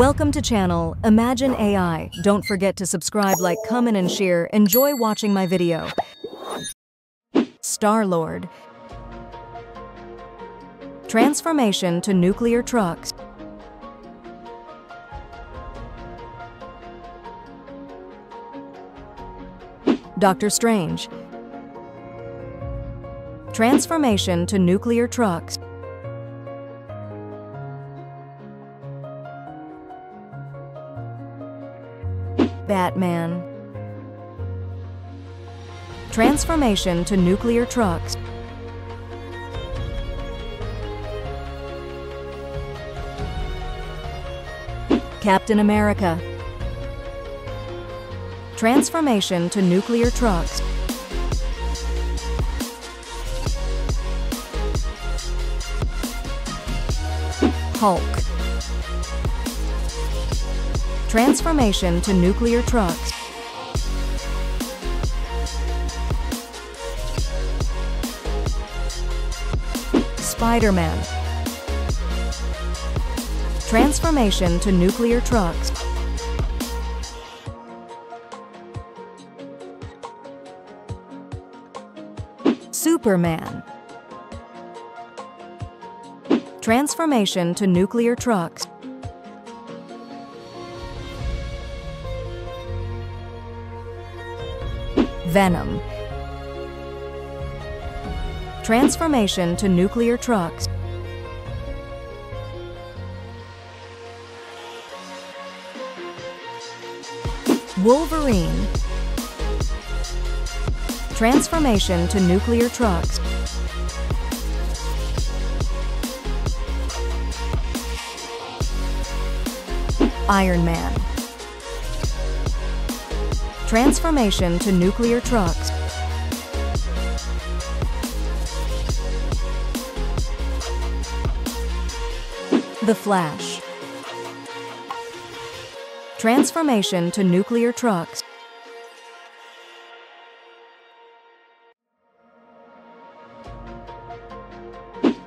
Welcome to channel Imagine AI. Don't forget to subscribe, like, comment, and share. Enjoy watching my video. Star-Lord Transformation to nuclear trucks. Doctor Strange Transformation to nuclear trucks. Batman Transformation to nuclear trucks. Captain America Transformation to nuclear trucks. Hulk Transformation to nuclear trucks. Spider-Man Transformation to nuclear trucks. Superman Transformation to nuclear trucks. Venom Transformation to nuclear trucks. Wolverine Transformation to nuclear trucks. Iron Man Transformation to nuclear trucks. The Flash Transformation to nuclear trucks.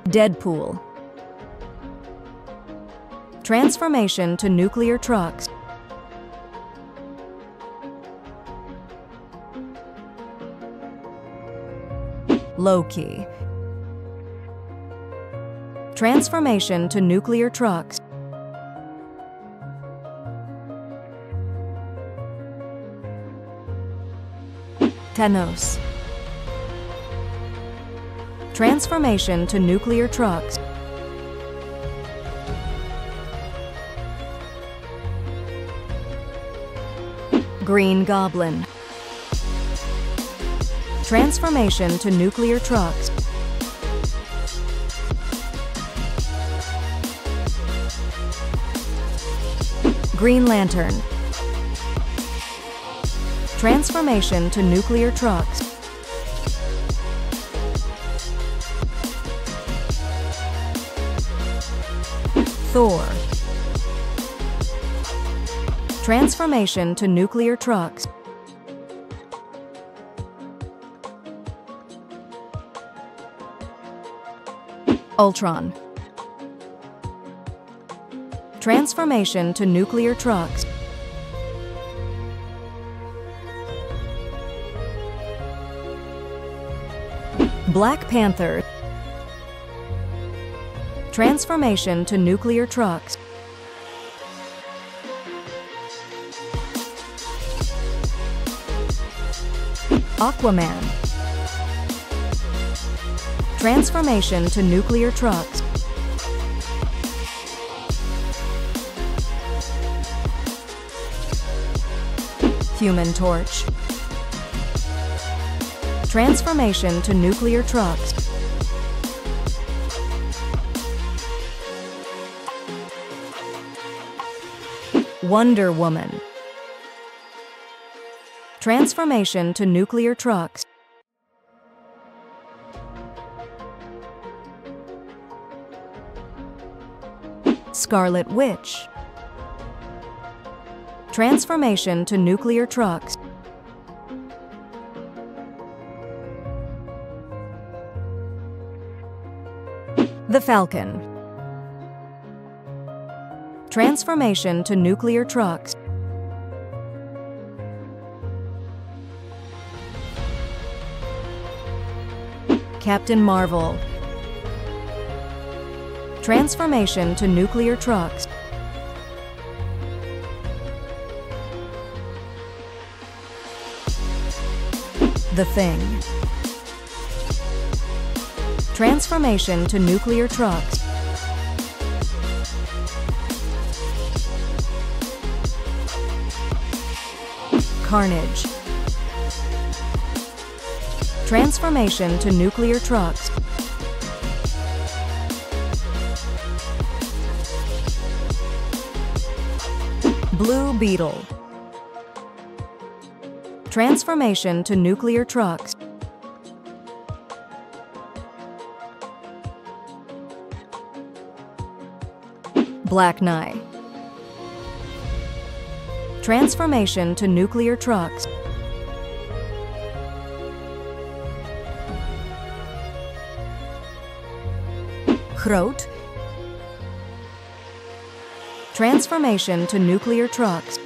Deadpool Transformation to nuclear trucks. Loki Transformation to nuclear trucks. Thanos Transformation to nuclear trucks. Green Goblin Transformation to nuclear trucks. Green Lantern Transformation to nuclear trucks. Thor Transformation to nuclear trucks. Ultron Transformation to nuclear trucks. Black Panther Transformation to nuclear trucks. Aquaman Transformation to nuclear trucks. Human Torch Transformation to nuclear trucks. Wonder Woman Transformation to nuclear trucks. Scarlet Witch Transformation to nuclear trucks. The Falcon Transformation to nuclear trucks. Captain Marvel. Transformation to nuclear trucks. The Thing. Transformation to nuclear trucks. Carnage. Transformation to nuclear trucks. Blue Beetle. Transformation to nuclear trucks. Black Knight. Transformation to nuclear trucks. Groot. Transformation to nuclear trucks.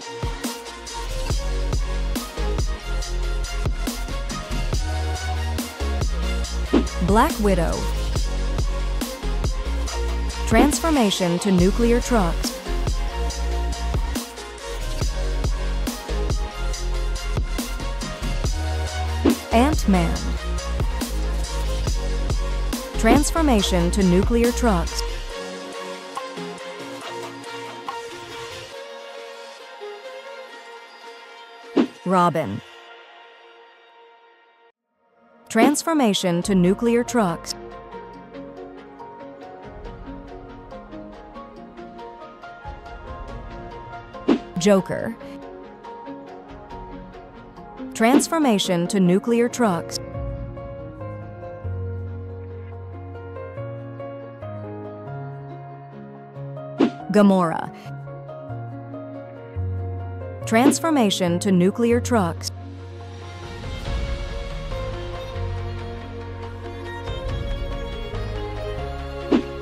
Black Widow. Transformation to nuclear trucks. Ant-Man. Transformation to nuclear trucks. Robin. Transformation to nuclear trucks. Joker. Transformation to nuclear trucks. Gamora. Transformation to nuclear trucks.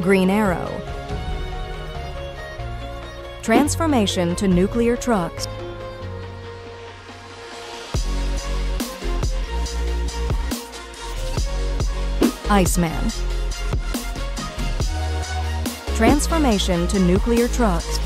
Green Arrow. Transformation to nuclear trucks. Iceman. Transformation to nuclear trucks.